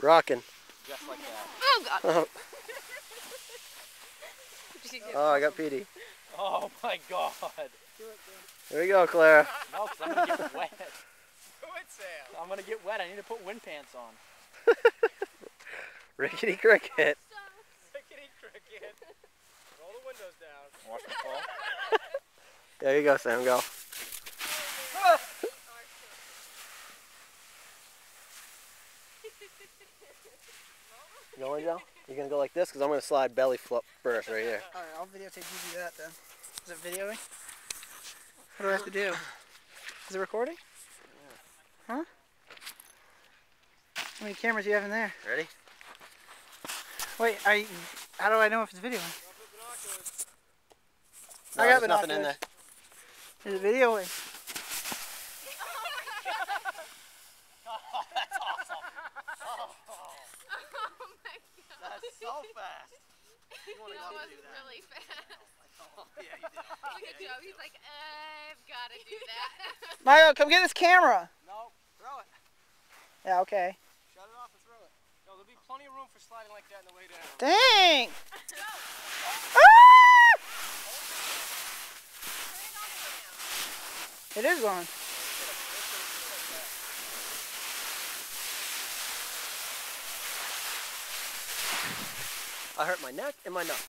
Rocking. Just like that. Oh god. Oh, Did you get oh, I got PD. Oh my god. There you go, Clara. No, 'cause I'm gonna get wet. Do it, Sam. I'm gonna get wet. I need to put wind pants on. Rickety cricket. Rickety cricket. Roll the windows down. Watch me fall. There you go, Sam. Go. Going, Joe? You're gonna go like this because I'm gonna slide belly flop first right here. Alright, I'll videotape you do that then. Is it videoing? What do I have to do? Is it recording? Huh? How many cameras do you have in there? Ready? Wait, I. How do I know if it's videoing? No, I got nothing in there. Is it videoing? so fast. You wanna That was do that? really fast. Yeah, you did. Look at Joe. He's like, I've got to do that. Mario, come get this camera. No, throw it. Yeah, okay. Shut it off and throw it. No, there'll be plenty of room for sliding like that on the way down. Dang! Ah! It is going. I hurt my neck and my nose.